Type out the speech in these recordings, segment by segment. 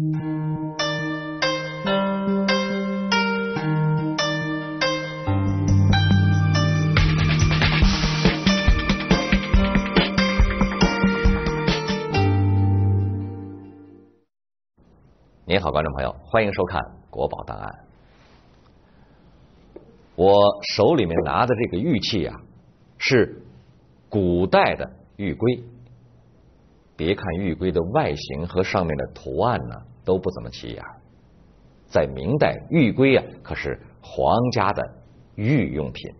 您好，观众朋友，欢迎收看《国宝档案》。我手里面拿的这个玉器啊，是古代的玉龟。别看玉龟的外形和上面的图案呢都不怎么起眼，在明代，玉龟啊可是皇家的御用品，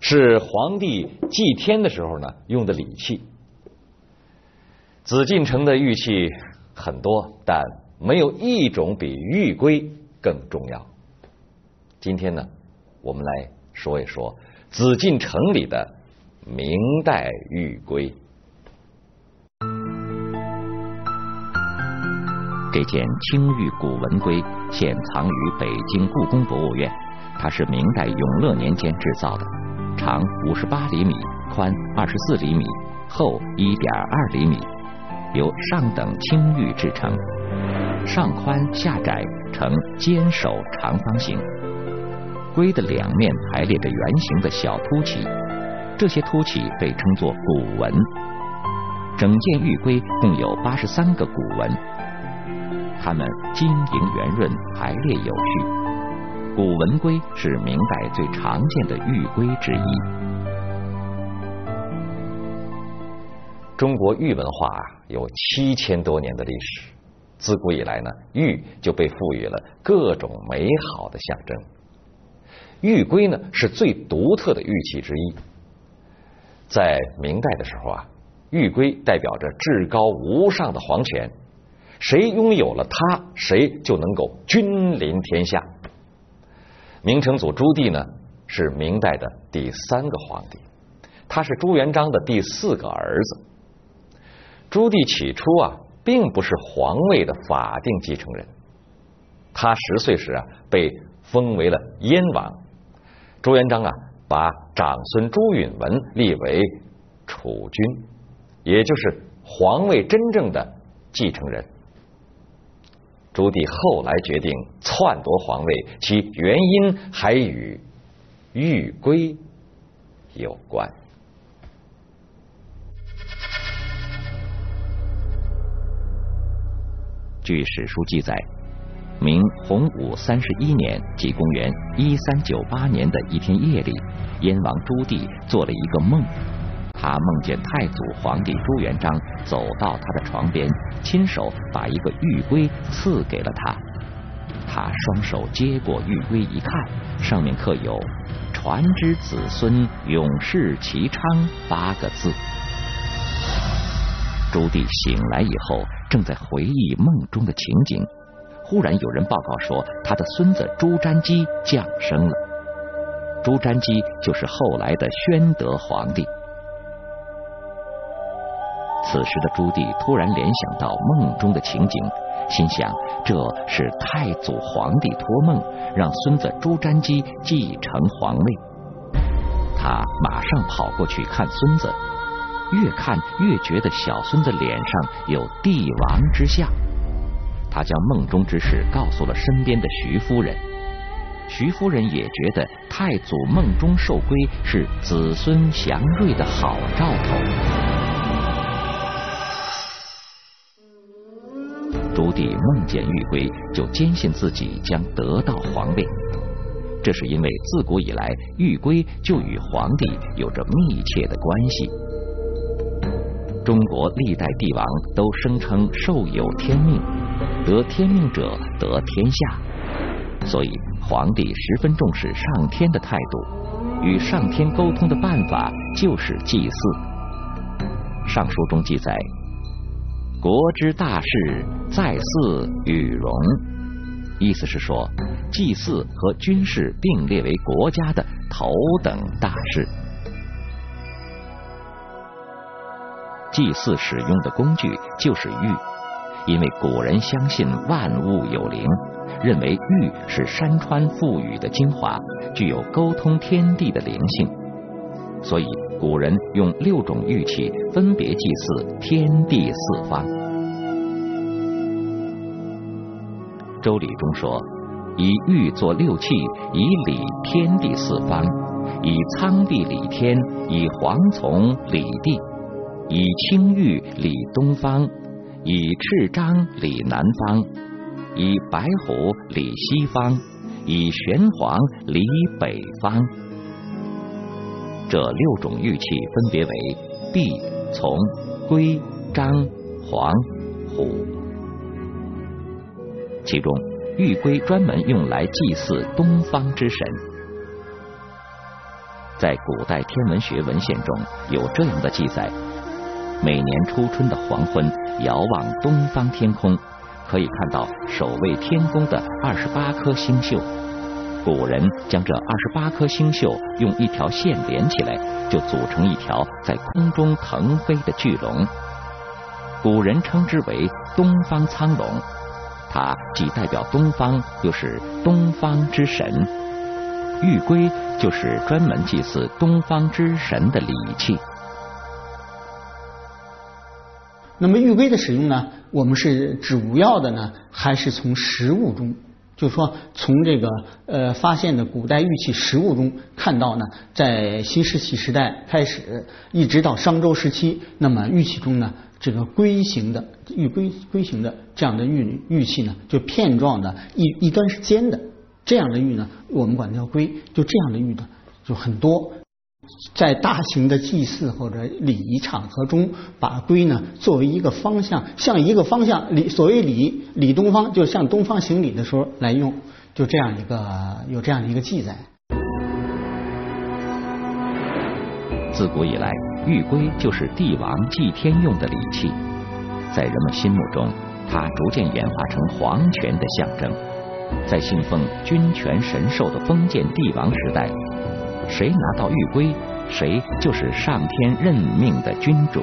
是皇帝祭天的时候呢用的礼器。紫禁城的玉器很多，但没有一种比玉龟更重要。今天呢，我们来说一说紫禁城里的明代玉龟。这件青玉古文龟现藏于北京故宫博物院，它是明代永乐年间制造的，长五十八厘米，宽二十四厘米，厚一点二厘米，由上等青玉制成。上宽下窄，呈尖首长方形。龟的两面排列着圆形的小凸起，这些凸起被称作鼓纹。整件玉龟共有八十三个鼓纹，它们晶莹圆润，排列有序。古文龟是明代最常见的玉龟之一。中国玉文化有七千多年的历史。自古以来呢，玉就被赋予了各种美好的象征。玉龟呢是最独特的玉器之一。在明代的时候啊，玉龟代表着至高无上的皇权，谁拥有了它，谁就能够君临天下。明成祖朱棣呢是明代的第三个皇帝，他是朱元璋的第四个儿子。朱棣起初啊。并不是皇位的法定继承人。他十岁时啊，被封为了燕王。朱元璋啊，把长孙朱允文立为储君，也就是皇位真正的继承人。朱棣后来决定篡夺皇位，其原因还与玉圭有关。据史书记载，明洪武三十一年，即公元一三九八年的一天夜里，燕王朱棣做了一个梦，他梦见太祖皇帝朱元璋走到他的床边，亲手把一个玉龟赐给了他。他双手接过玉龟一看，上面刻有“传之子孙，永世其昌”八个字。朱棣醒来以后，正在回忆梦中的情景，忽然有人报告说，他的孙子朱瞻基降生了。朱瞻基就是后来的宣德皇帝。此时的朱棣突然联想到梦中的情景，心想这是太祖皇帝托梦让孙子朱瞻基继承皇位。他马上跑过去看孙子。越看越觉得小孙子脸上有帝王之相，他将梦中之事告诉了身边的徐夫人，徐夫人也觉得太祖梦中受龟是子孙祥瑞的好兆头。朱棣梦见玉龟，就坚信自己将得到皇位，这是因为自古以来玉龟就与皇帝有着密切的关系。中国历代帝王都声称受有天命，得天命者得天下，所以皇帝十分重视上天的态度。与上天沟通的办法就是祭祀。上书中记载：“国之大事，在祀与戎。”意思是说，祭祀和军事并列为国家的头等大事。祭祀使用的工具就是玉，因为古人相信万物有灵，认为玉是山川赋予的精华，具有沟通天地的灵性，所以古人用六种玉器分别祭祀天地四方。周礼中说：“以玉作六器，以礼天地四方；以苍璧礼天，以黄从礼地；以青玉礼东方，以赤章礼南方，以白虎礼西方，以玄黄礼北方。”这六种玉器分别为璧、从、圭、章、黄、虎。其中，玉圭专门用来祭祀东方之神。在古代天文学文献中有这样的记载：每年初春的黄昏，遥望东方天空，可以看到守卫天宫的二十八颗星宿。古人将这二十八颗星宿用一条线连起来，就组成一条在空中腾飞的巨龙。古人称之为东方苍龙，它既代表东方，又是东方之神。玉圭就是专门祭祀东方之神的礼器。那么玉圭的使用呢？我们是主要的呢，还是从实物中？就是说，从这个呃发现的古代玉器实物中看到呢，在新石器时代开始，一直到商周时期，那么玉器中呢，这个龟形的玉龟龟形的这样的玉玉器呢，就片状的，一一端是尖的，这样的玉呢，我们管它叫龟，就这样的玉呢，就很多。在大型的祭祀或者礼仪场合中，把龟呢作为一个方向，向一个方向礼，所谓礼礼东方，就向东方行礼的时候来用，就这样一个有这样的一个记载。自古以来，玉圭就是帝王祭天用的礼器，在人们心目中，它逐渐演化成皇权的象征。在信奉君权神授的封建帝王时代。谁拿到玉圭，谁就是上天任命的君主。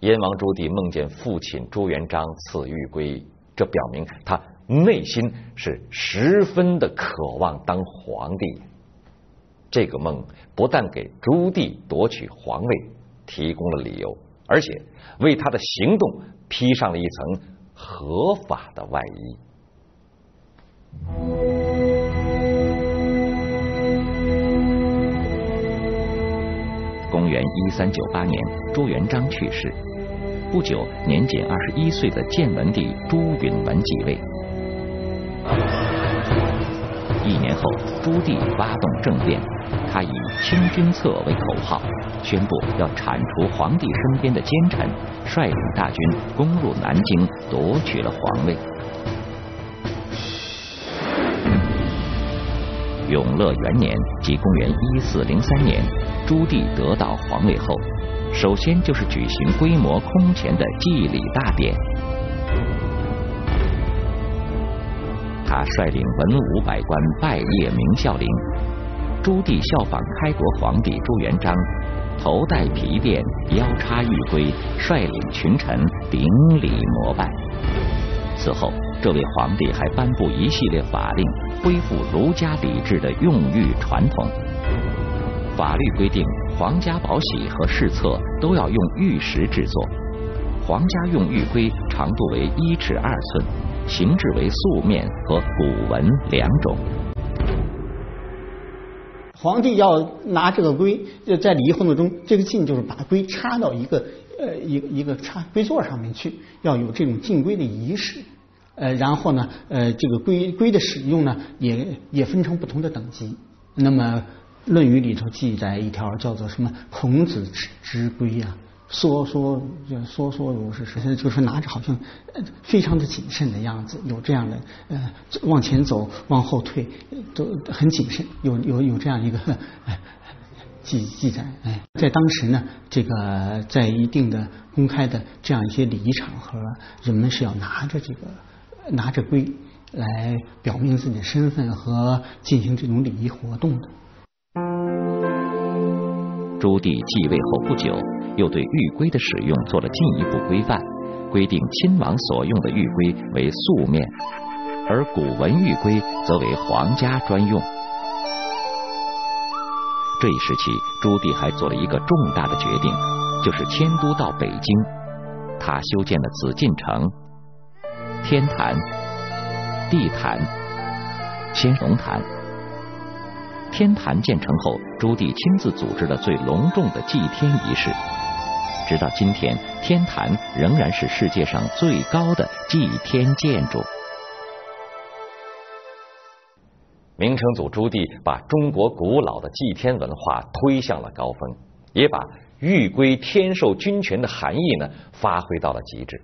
燕王朱棣梦见父亲朱元璋赐玉圭，这表明他内心是十分的渴望当皇帝。这个梦不但给朱棣夺取皇位提供了理由，而且为他的行动披上了一层合法的外衣。公元一三九八年，朱元璋去世。不久，年仅二十一岁的建文帝朱允文继位。一年后，朱棣发动政变，他以“清君侧”为口号，宣布要铲除皇帝身边的奸臣，率领大军攻入南京，夺取了皇位。永乐元年，即公元一四零三年，朱棣得到皇位后，首先就是举行规模空前的祭礼大典。他率领文武百官拜谒明孝陵。朱棣效仿开国皇帝朱元璋，头戴皮垫，腰插玉圭，率领群臣顶礼膜拜。此后，这位皇帝还颁布一系列法令，恢复儒家礼制的用玉传统。法律规定，皇家宝玺和饰册都要用玉石制作。皇家用玉圭长度为一尺二寸，形制为素面和古纹两种。皇帝要拿这个圭，在礼仪活动中，这个进就是把圭插到一个呃一个一个插圭座上面去，要有这种进圭的仪式。呃，然后呢，呃，这个龟龟的使用呢，也也分成不同的等级。那么《论语》里头记载一条叫做什么“孔子之之龟”啊，缩缩就缩缩如是，是就是拿着好像非常的谨慎的样子，有这样的呃往前走、往后退都很谨慎，有有有这样一个 记记载。哎，在当时呢，这个在一定的公开的这样一些礼仪场合，人们是要拿着这个。拿着圭来表明自己的身份和进行这种礼仪活动的。朱棣继位后不久，又对玉圭的使用做了进一步规范，规定亲王所用的玉圭为素面，而古文玉圭则为皇家专用。这一时期，朱棣还做了一个重大的决定，就是迁都到北京。他修建了紫禁城、天坛、地坛、先龙坛。天坛建成后，朱棣亲自组织了最隆重的祭天仪式。直到今天，天坛仍然是世界上最高的祭天建筑。明成祖朱棣把中国古老的祭天文化推向了高峰，也把玉归天授君权的含义呢发挥到了极致。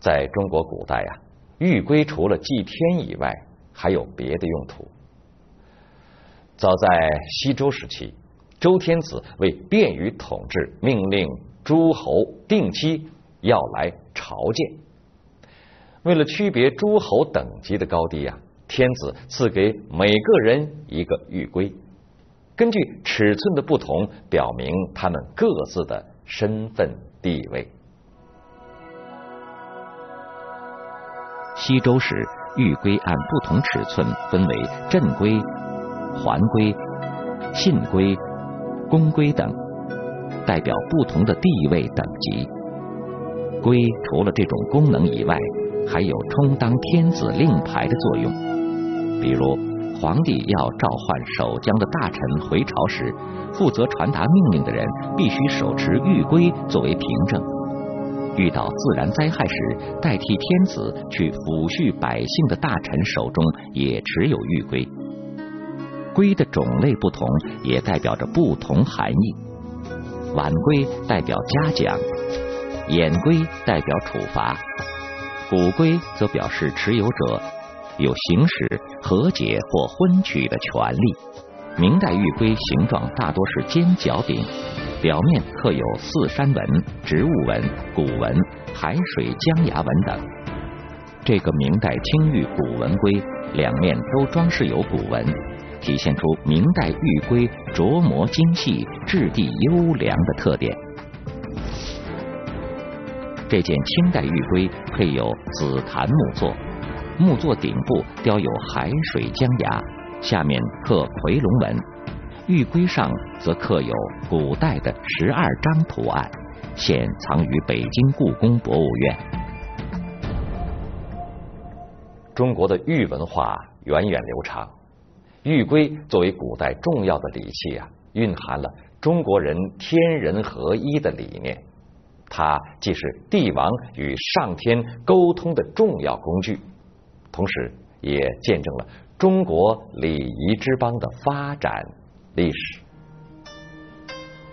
在中国古代啊，玉圭除了祭天以外，还有别的用途。早在西周时期，周天子为便于统治，命令诸侯定期要来朝见。为了区别诸侯等级的高低呀。天子赐给每个人一个玉圭，根据尺寸的不同，表明他们各自的身份地位。西周时，玉圭按不同尺寸分为镇圭、环圭、信圭、公圭等，代表不同的地位等级。圭除了这种功能以外，还有充当天子令牌的作用。比如，皇帝要召唤守疆的大臣回朝时，负责传达命令的人必须手持玉圭作为凭证。遇到自然灾害时，代替天子去抚恤百姓的大臣手中也持有玉圭。圭的种类不同，也代表着不同含义。晚圭代表嘉奖，眼圭代表处罚，古圭则表示持有者。有行使和解或婚娶的权利。明代玉圭形状大多是尖角柄，表面刻有四山纹、植物纹、古纹、海水江崖纹等。这个明代青玉古文龟两面都装饰有古纹，体现出明代玉龟琢磨精细、质地优良的特点。这件清代玉龟配有紫檀木座。木座顶部雕有海水江崖，下面刻夔龙纹，玉圭上则刻有古代的十二张图案，现藏于北京故宫博物院。中国的玉文化源远流长，玉圭作为古代重要的礼器啊，蕴含了中国人天人合一的理念，它既是帝王与上天沟通的重要工具。同时，也见证了中国礼仪之邦的发展历史。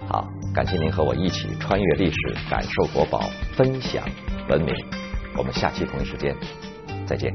好，感谢您和我一起穿越历史，感受国宝，分享文明。我们下期同一时间再见。